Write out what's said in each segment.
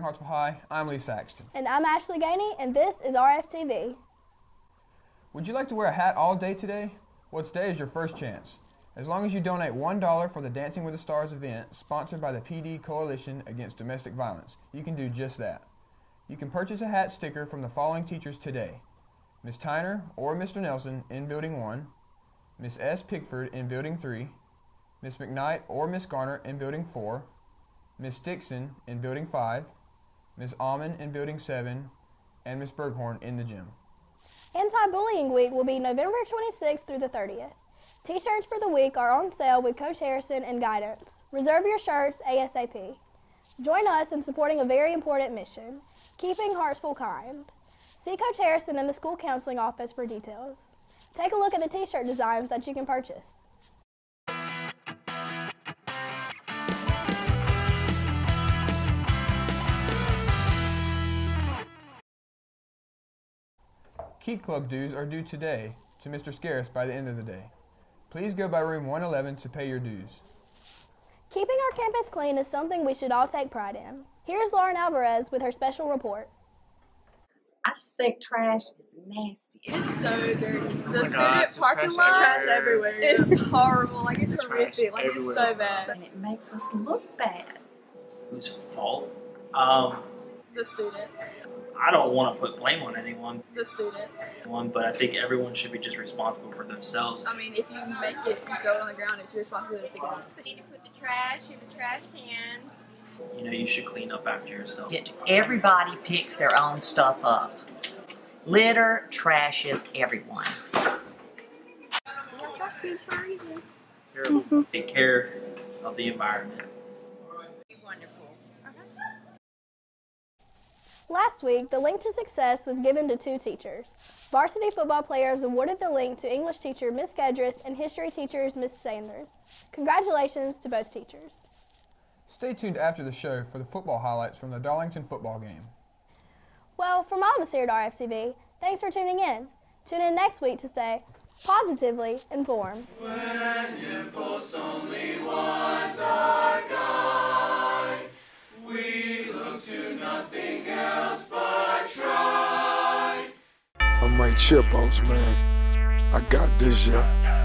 Hartsville High. I'm Lee Saxton. And I'm Ashley Gainey, and this is RFTV. Would you like to wear a hat all day today? Well, today is your first chance. As long as you donate $1 for the Dancing with the Stars event, sponsored by the Pee Dee Coalition Against Domestic Violence, you can do just that. You can purchase a hat sticker from the following teachers today Ms. Tyner or Mr. Nelson in Building 1, Miss S. Pickford in Building 3, Miss McKnight or Miss Garner in Building 4, Miss Dixon in Building 5, Miss Almond in Building 7, and Miss Berghorn in the gym. Anti-Bullying Week will be November 26th through the 30th. T-shirts for the week are on sale with Coach Harrison and guidance. Reserve your shirts ASAP. Join us in supporting a very important mission, keeping Hartsville kind. See Coach Harrison in the school counseling office for details. Take a look at the t-shirt designs that you can purchase. Key Club dues are due today to Mr. Scaris by the end of the day. Please go by room 111 to pay your dues. Keeping our campus clean is something we should all take pride in. Here's Lauren Alvarez with her special report. I just think trash is nasty. It's so dirty. The my student God, it's just parking trash lot everywhere. everywhere. It's horrible. Like it's Trash horrific. Like it's so bad. And it makes us look bad. Whose fault? Um, The students. I don't want to put blame on anyone, The students. one, but I think everyone should be just responsible for themselves. I mean, if you make it and go on the ground, it's your responsibility to pick it up. We need to put the trash in the trash cans. You know, you should clean up after yourself. It, everybody picks their own stuff up. Litter trashes everyone. We have trash cans for a reason. Take care of the environment. Be wonderful. Last week, the link to success was given to two teachers. Varsity football players awarded the link to English teacher Miss Gedris and history teachers Miss Sanders. Congratulations to both teachers. Stay tuned after the show for the football highlights from the Darlington football game. Well, from all of us here at RFTV, thanks for tuning in. Tune in next week to stay positively informed. Chip boss, man. I got this, yeah.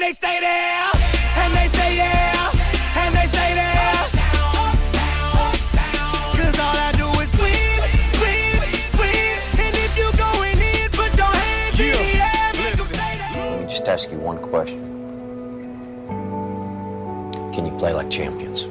They stay there, and they say yeah, and they say there. Cause all I do is win, win, win. And if you going in, put your hands in the air, make 'em stay there. Let me just ask you one question. Can you play like champions?